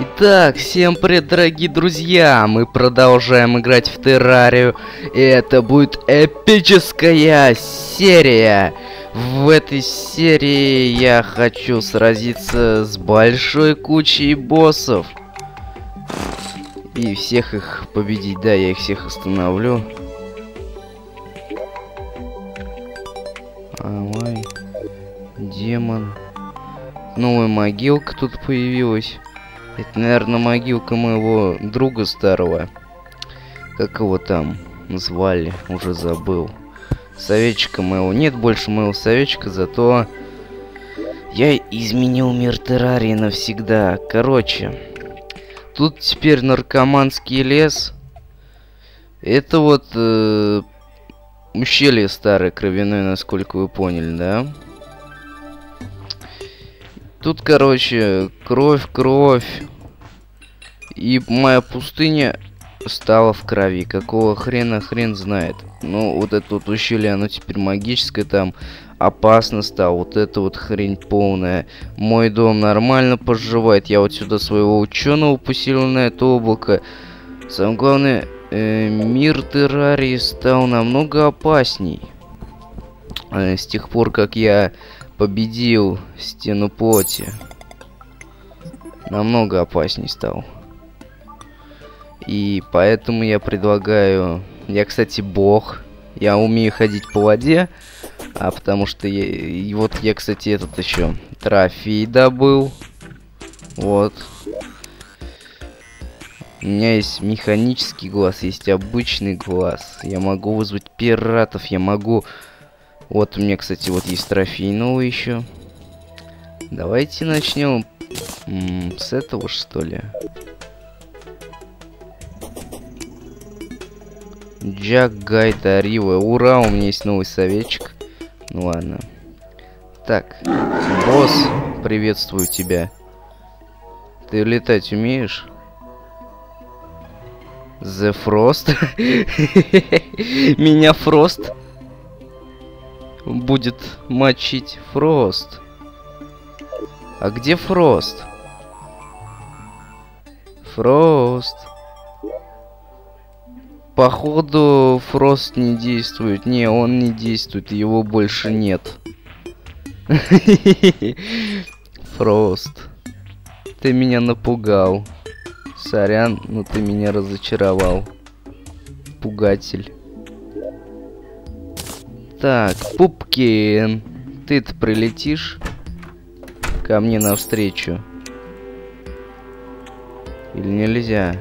Итак, всем привет, дорогие друзья! Мы продолжаем играть в Террарию. И это будет эпическая серия. В этой серии я хочу сразиться с большой кучей боссов. И всех их победить. Да, я их всех остановлю. Давай. Демон. Новая могилка тут появилась. Это, наверное, могилка моего друга старого. Как его там звали? Уже забыл. Советчика моего. Нет больше моего советчика, зато... Я изменил мир террарии навсегда. Короче, тут теперь наркоманский лес. Это вот э, ущелье старое кровяное, насколько вы поняли, да? Тут, короче, кровь, кровь. И моя пустыня стала в крови. Какого хрена хрен знает. Ну, вот это вот ущелье, оно теперь магическое, там опасно стало. Вот это вот хрень полная. Мой дом нормально поживает. Я вот сюда своего ученого поселил на это облако. Самое главное, э, мир террарии стал намного опасней. Э, с тех пор, как я победил стену плоти. Намного опасней стал. И поэтому я предлагаю... Я, кстати, бог. Я умею ходить по воде. А потому что я... И вот я, кстати, этот еще трофей добыл. Вот. У меня есть механический глаз, есть обычный глаз. Я могу вызвать пиратов, я могу вот у меня, кстати, вот есть трофей новый еще. Давайте начнем с этого, что ли. Джак Гайда Рива. Ура, у меня есть новый советчик. Ну ладно. Так, босс, приветствую тебя. Ты летать умеешь? The Frost? Меня Фрост будет мочить Фрост. А где Фрост? Фрост. Походу, Фрост не действует. Не, он не действует, его больше нет. Фрост. Ты меня напугал. Сорян, но ты меня разочаровал. Пугатель. Так, Пупкин, ты-то прилетишь ко мне навстречу? Или нельзя?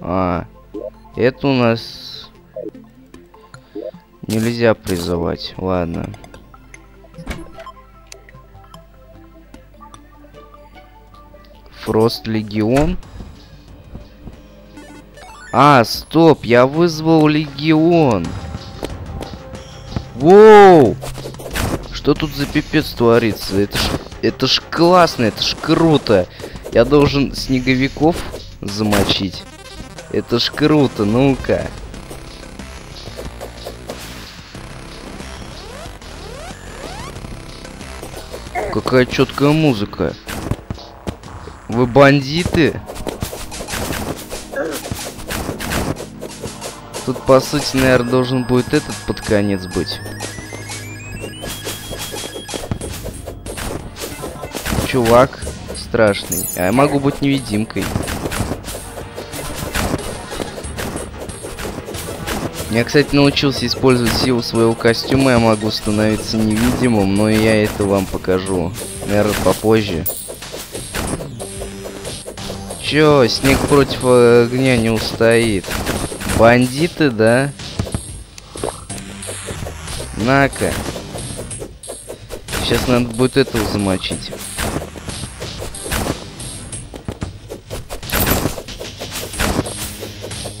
А, это у нас нельзя призывать. Ладно. Фрост Легион? А, стоп, я вызвал Легион. Воу! Что тут за пипец творится? Это ж, это ж классно, это ж круто. Я должен снеговиков замочить. Это ж круто, ну-ка. Какая четкая музыка. Вы бандиты? Тут, по сути, наверное, должен будет этот под конец быть. Чувак страшный. А я могу быть невидимкой. Я, кстати, научился использовать силу своего костюма. Я могу становиться невидимым, но я это вам покажу. Наверное, попозже. Чё, снег против огня не устоит. Бандиты, да? На-ка. Сейчас надо будет этого замочить.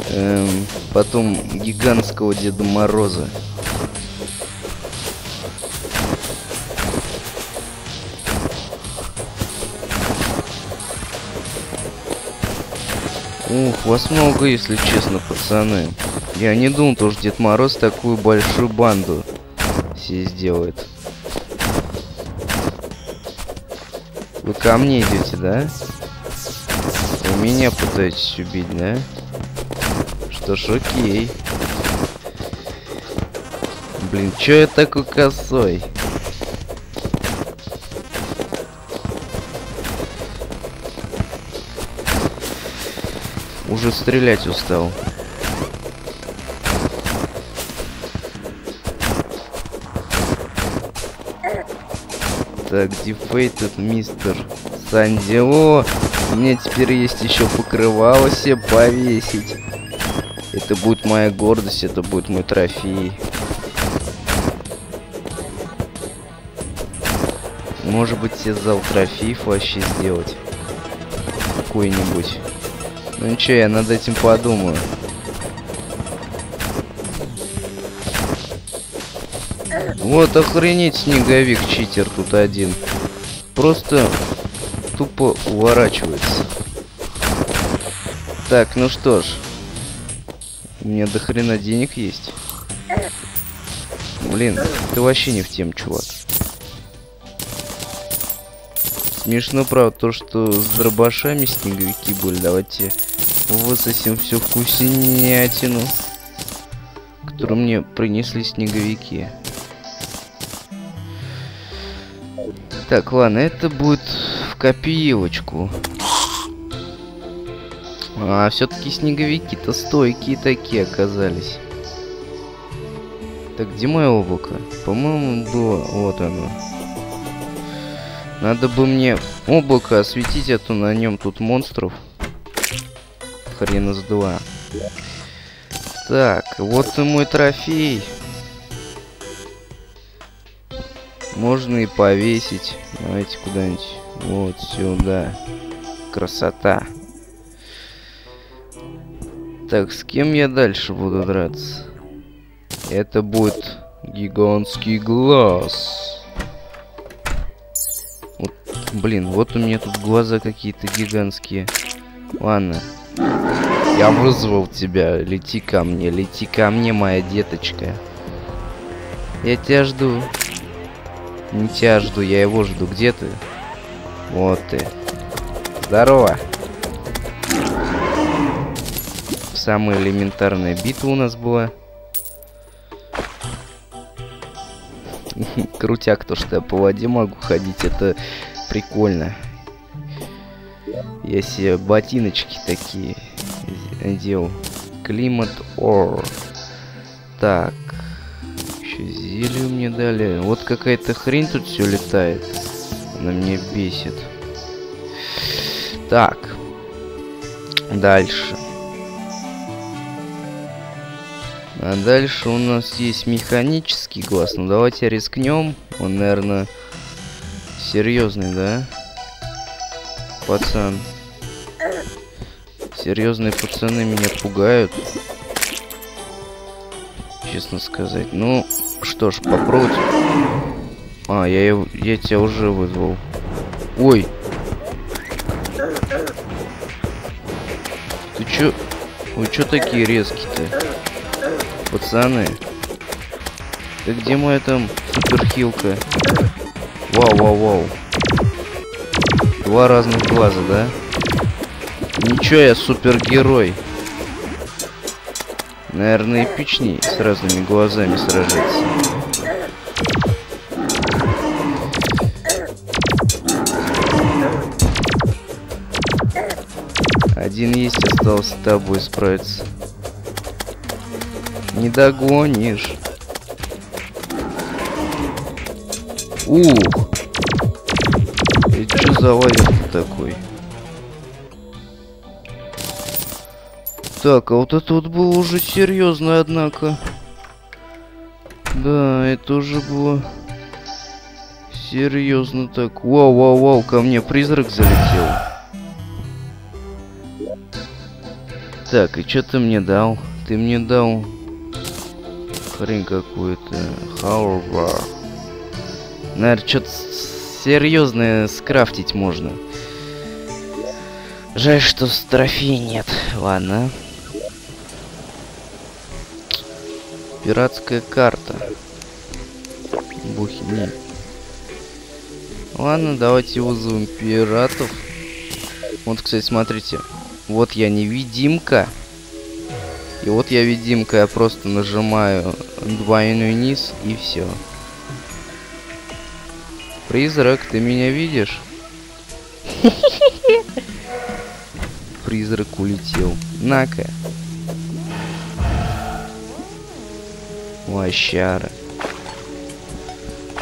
Эм, потом гигантского Деда Мороза. Ух, вас много, если честно, пацаны. Я не думал, то, что Дед Мороз такую большую банду себе сделает. Вы ко мне идете, да? меня пытаетесь убить, да? Что ж, окей. Блин, чё я такой косой? Уже стрелять устал. Так, дефейтед мистер Санди. О, у меня теперь есть еще покрывало себе повесить. Это будет моя гордость, это будет мой трофей. Может быть, себе зал трофеев вообще сделать. Какой-нибудь. Ну ничего, я над этим подумаю. Вот охренеть снеговик читер тут один. Просто тупо уворачивается. Так, ну что ж. У меня до хрена денег есть. Блин, ты вообще не в тем, чувак. Смешно, правда, то, что с дробашами снеговики были. Давайте высосим всю вкуснятину, которую мне принесли снеговики. Так, ладно, это будет в копилочку. А, все-таки снеговики-то стойкие такие оказались. Так, где мое облако? По-моему, было... Вот оно. Надо бы мне облако осветить, а то на нем тут монстров. Хрена с два. Так, вот и мой трофей. Можно и повесить. Давайте куда-нибудь вот сюда. Красота. Так, с кем я дальше буду драться? Это будет гигантский глаз. Блин, вот у меня тут глаза какие-то гигантские. Ладно. Я вызвал тебя. Лети ко мне, лети ко мне, моя деточка. Я тебя жду. Не тебя жду, я его жду. Где ты? Вот ты. Здорово. Самая элементарная битва у нас была. Крутяк то, что я по воде могу ходить, это прикольно. Я себе ботиночки такие делал. Климат Ор. Так, еще зелью мне дали. Вот какая-то хрень тут все летает. Она меня бесит. Так. Дальше. А дальше у нас есть механический глаз. Ну давайте рискнем. Он, наверное, серьезный, да? Пацан. Серьезные пацаны меня пугают честно сказать. Ну, что ж, попробуйте. А, я, его, я тебя уже вызвал. Ой. Ты чё? Вы чё такие резкие-то? Пацаны. Ты где моя там суперхилка? Вау, вау, вау. Два разных глаза, да? Ничего, я супергерой. Наверное, эпичней с разными глазами сражаться. Один есть, осталось с тобой справиться. Не догонишь. Ух! И что за ловец такой? Так, а вот это вот было уже серьезно, однако. Да, это уже было серьезно так. Вау, вау, вау, ко мне призрак залетел. Так, и что ты мне дал? Ты мне дал хрень какую-то. Хаурбар. Наверное, что-то серьезное скрафтить можно. Жаль, что трофей нет. Ладно. Пиратская карта. Бухни. Ладно, давайте вызовем пиратов. Вот, кстати, смотрите. Вот я невидимка. И вот я видимка, я просто нажимаю двойной низ и все. Призрак, ты меня видишь? Призрак улетел. На-ка. Лощара.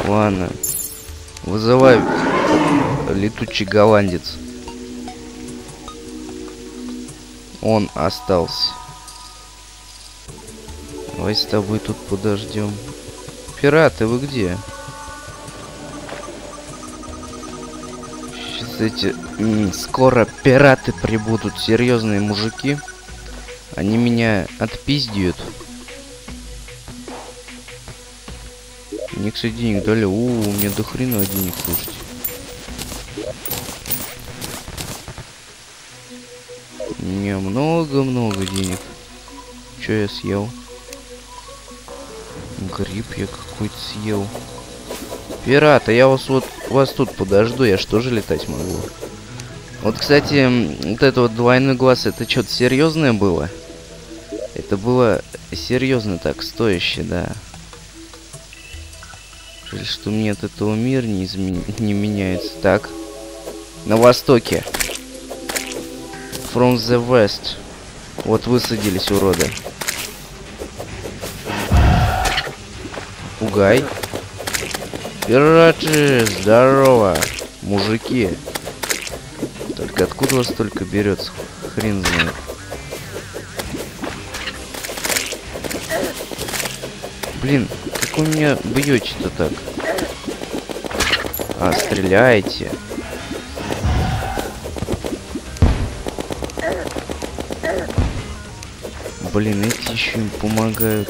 Ладно. Вызывай летучий голландец. Он остался. Давай с тобой тут подождем. Пираты, вы где? Эти... Скоро пираты прибудут. Серьезные мужики. Они меня отпиздят. Мне, кстати, денег дали. У, у меня до хрена денег, слушайте. Не много-много денег. Что я съел? Гриб я какой-то съел. Пираты, я вас вот вас тут подожду, я что же летать могу? Вот, кстати, вот это вот двойной глаз, это что-то серьезное было? Это было серьезно так, стоящее, да. Жаль, что мне от этого мир не, измен... не меняется. Так. На востоке. From the west. Вот высадились, уроды. Пугай. Пираты, здорово, мужики. Только откуда вас столько берется? Хрен знает. Блин, как вы меня бьете-то так? А, стреляете. Блин, эти еще им помогают.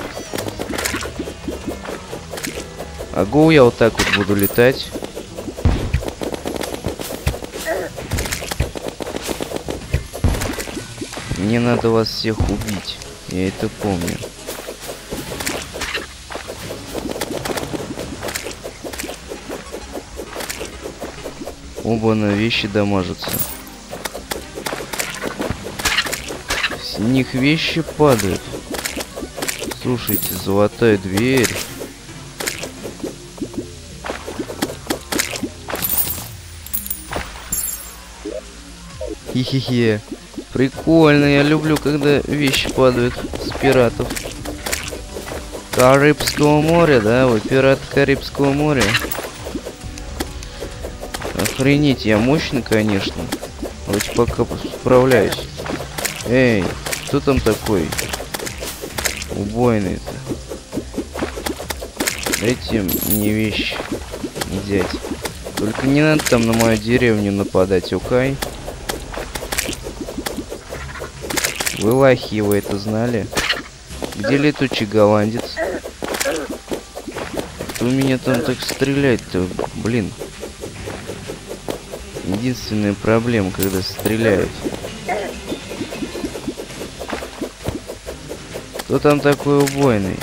А гоу я вот так вот буду летать. Мне надо вас всех убить. Я это помню. Оба на вещи дамажатся. С них вещи падают. Слушайте, золотая дверь. Хе-хе-хе. Прикольно, я люблю, когда вещи падают с пиратов. Карибского моря, да? Вы пират Карибского моря. Охренеть, я мощный, конечно. Вроде пока справляюсь. Эй, кто там такой? Убойный-то. Дайте мне вещи взять. Только не надо там на мою деревню нападать, окей? Вы лохи, вы это знали? Где летучий голландец? Кто меня там так стрелять-то? Блин. Единственная проблема, когда стреляют. Кто там такой убойный?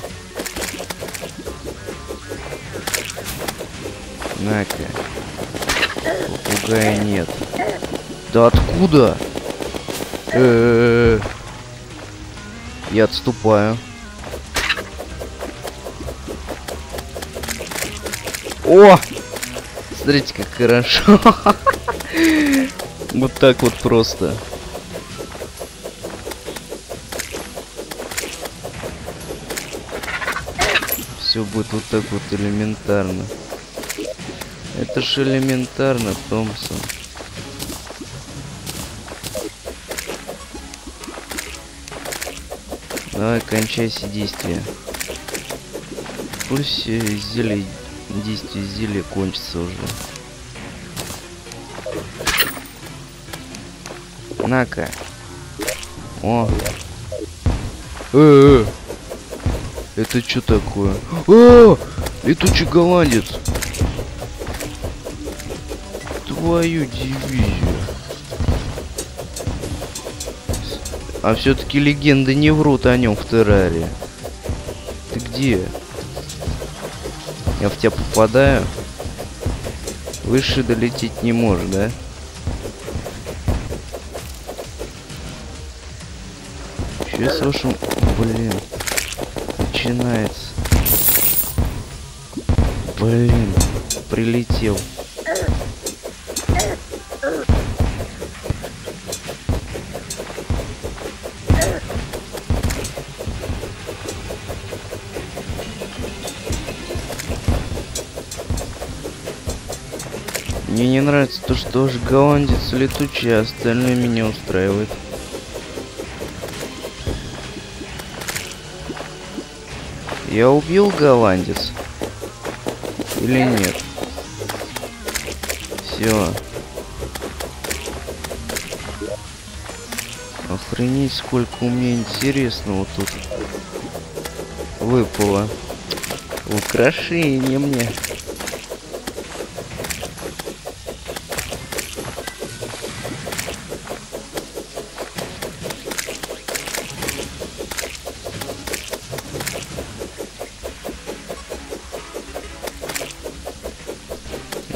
На-ка. Попугая нет. Да откуда? Э -э -э Я отступаю. О! Смотрите, как хорошо. Вот так вот просто. Все будет вот так вот элементарно. Это ж элементарно, Томпсон. Давай, кончайся действие. Пусть зелье, действие зелья кончится уже. На-ка. О. Э, -э, -э. Это что такое? О! Летучий голландец. Твою дивизию. А все-таки легенды не врут о нем в терраре. Ты где? Я в тебя попадаю? Выше долететь не можешь, да? Че с вашим... Блин. Начинается. Блин. Прилетел. Мне не нравится то, что уж голландец летучий, а остальное меня устраивает. Я убил голландец? Или нет? Все. Охренеть, сколько у меня интересного тут выпало. Украшение мне.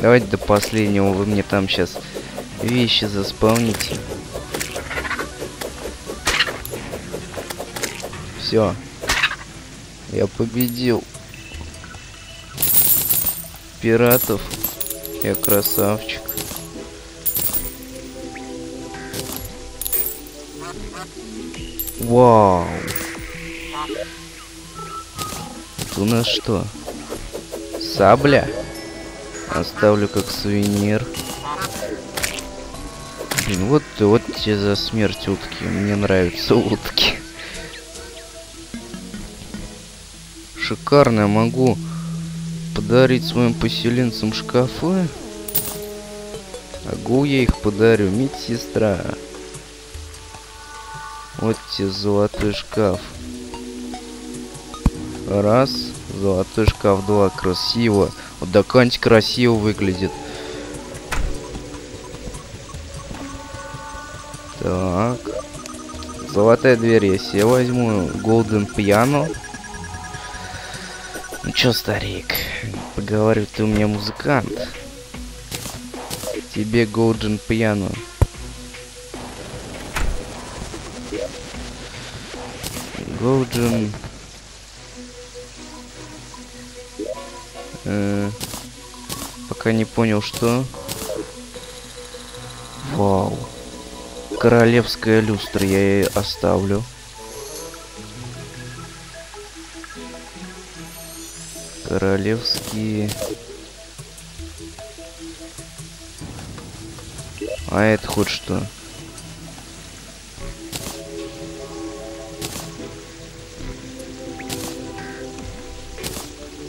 Давайте до последнего вы мне там сейчас вещи заспавните. Все. Я победил. Пиратов. Я красавчик. Вау. Это у нас что? Сабля? Оставлю как сувенир. Блин, вот, вот тебе за смерть утки. Мне нравятся утки. Шикарно, могу подарить своим поселенцам шкафы. Могу я их подарю, медсестра. Вот тебе золотой шкаф. Раз, золотой шкаф, два, красиво. Вот до красиво выглядит. Так. Золотая дверь я себе возьму. Golden Piano. Ну чё, старик, поговорю, ты у меня музыкант. Тебе Golden Piano. Golden Э, пока не понял, что. Вау. Королевская люстра я ей оставлю. Королевские... А это хоть что?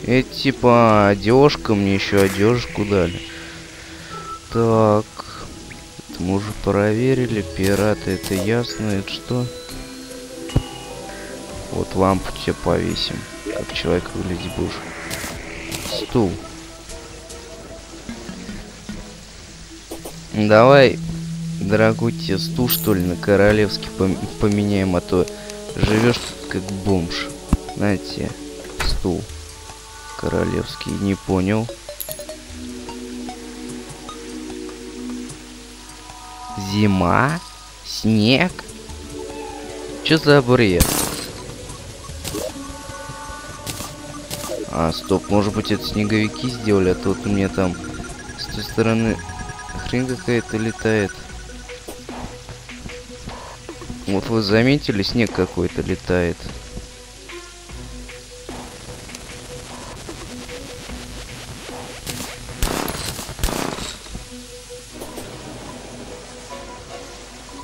Это типа одежка, мне еще одежку дали. Так. Это мы уже проверили. Пираты, это ясно. Это что? Вот лампу тебе повесим. Как человек выглядит будешь. Стул. Давай, дорогой тебе стул, что ли, на королевский поменяем, а то живешь как бомж. Знаете, стул. Королевский, не понял. Зима? Снег? Что за бред? А, стоп, может быть это снеговики сделали, а то вот у меня там с той стороны хрень какая-то летает. Вот вы заметили, снег какой-то летает.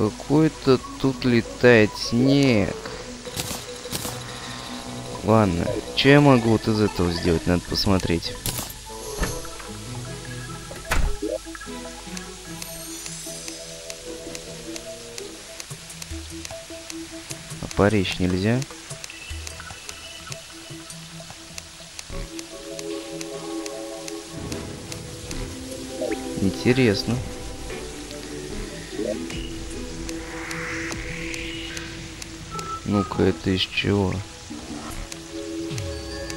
Какой-то тут летает снег. Ладно, что я могу вот из этого сделать? Надо посмотреть. А поречь нельзя? Интересно. Ну-ка, это из чего?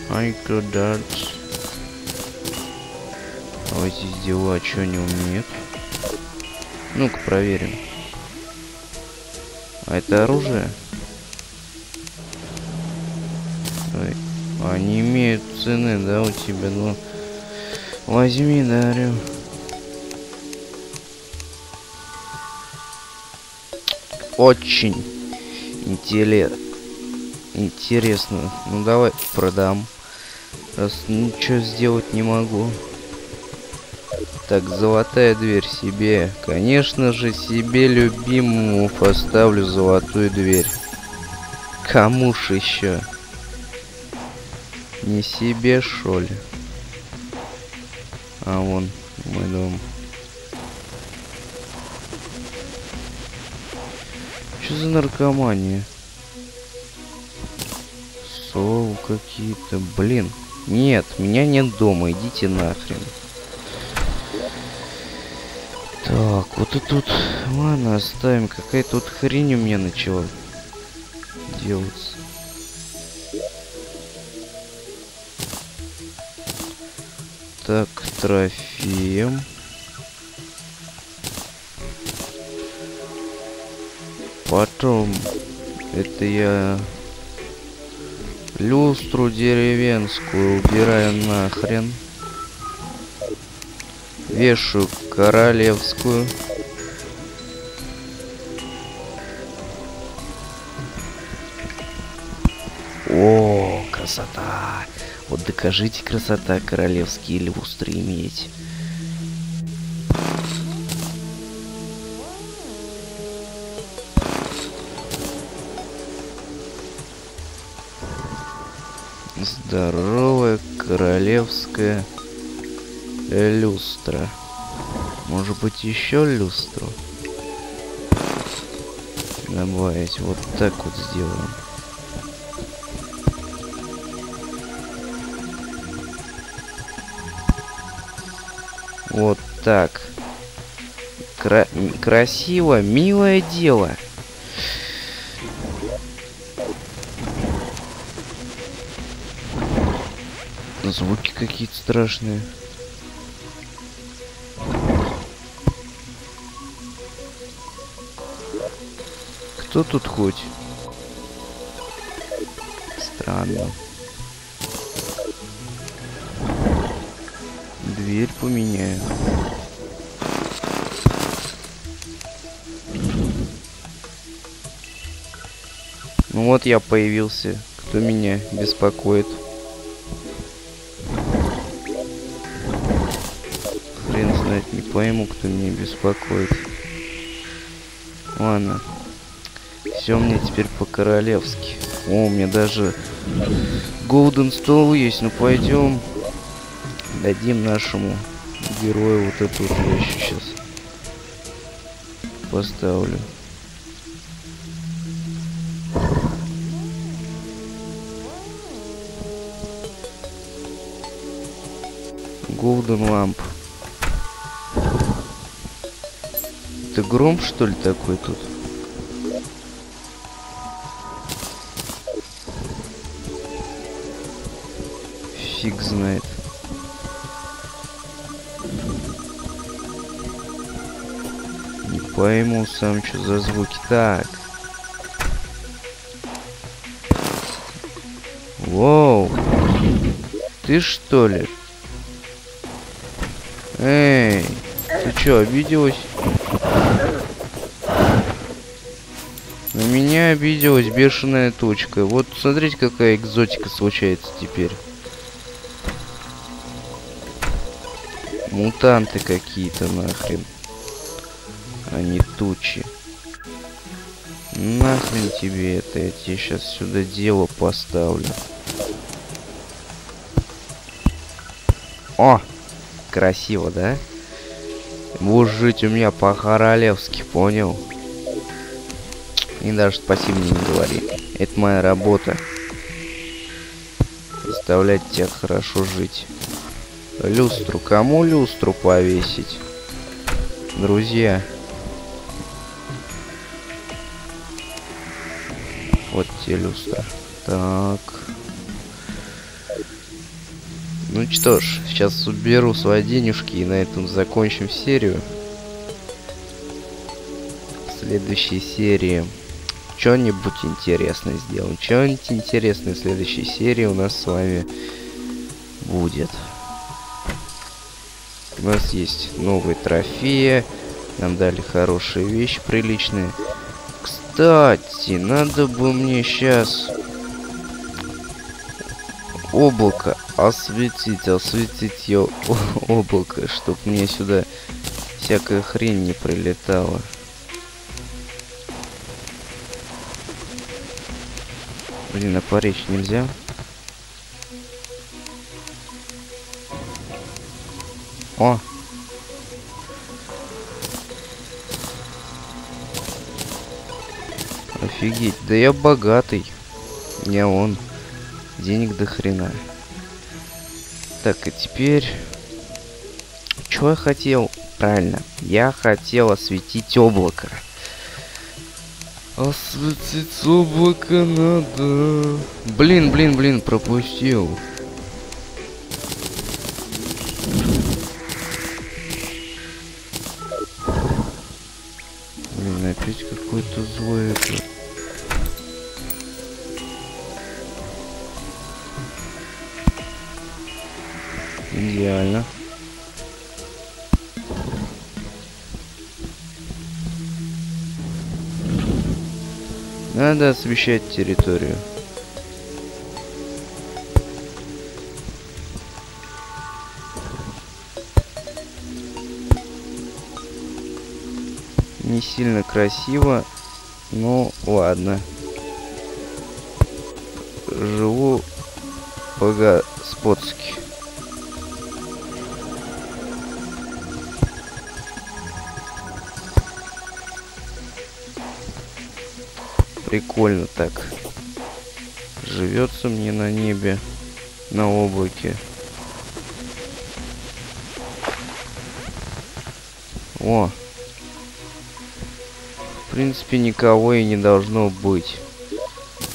Microdarts. Давайте сделаю, а что не умеет. Ну-ка, проверим. А это оружие? Ой, они имеют цены, да, у тебя, ну... Возьми, дарю. Очень интересно. Интересно. Ну давай продам. Раз ничего сделать не могу. Так, золотая дверь себе. Конечно же, себе любимому поставлю золотую дверь. Кому ж еще? Не себе, ли? А вон мой дом. Что за наркомания? Соу какие-то. Блин. Нет, меня нет дома. Идите нахрен. Так, вот и тут... Ладно, оставим. Какая тут хрень у меня начала делаться. Так, трофеем. Потом это я люстру деревенскую убираю нахрен. Вешаю королевскую. О, красота! Вот докажите красота королевские люстры иметь. Здоровая королевская люстра. Может быть еще люстру? Добавить. Вот так вот сделаем. Вот так. Кра красиво, милое дело. Звуки какие-то страшные. Кто тут хоть? Странно. Дверь поменяю. Ну вот я появился. Кто меня беспокоит? Пойму, кто меня беспокоит. Ладно. Все мне теперь по-королевски. О, у меня даже Голден стол есть. Ну пойдем. Дадим нашему герою вот эту вещь сейчас. Поставлю. Голден ламп. Это гром, что ли, такой тут? Фиг знает. Не пойму сам, что за звуки. Так. Воу. Ты что ли? Эй, ты что, обиделась? Меня обиделась бешеная точка. Вот смотрите, какая экзотика случается теперь. Мутанты какие-то нахрен. А тучи. Нахрен тебе это? Я тебе сейчас сюда дело поставлю. О! Красиво, да? Будешь жить у меня по-королевски, понял? И даже спасибо мне не говори. Это моя работа. Заставлять тебя хорошо жить. Люстру. Кому люстру повесить? Друзья. Вот те люстра. Так. Ну что ж, сейчас уберу свои денежки и на этом закончим серию. Следующей серии что-нибудь интересное сделаем. Что-нибудь интересное в следующей серии у нас с вами будет. У нас есть новые трофеи. Нам дали хорошие вещи, приличные. Кстати, надо бы мне сейчас облако осветить, осветить ее облако, чтобы мне сюда всякая хрень не прилетала. Блин, а нельзя? О! Офигеть, да я богатый. Не он. Денег до хрена. Так, и теперь... Что я хотел? Правильно. Я хотел осветить облако. Осветить облако надо. Блин, блин, блин, пропустил. Надо освещать территорию. Не сильно красиво, но ладно. Живу по-господски. Прикольно так. Живется мне на небе, на облаке. О! В принципе, никого и не должно быть.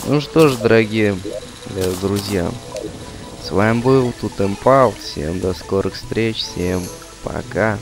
Ну что ж, дорогие друзья, с вами был Тутемпал. Всем до скорых встреч, всем пока.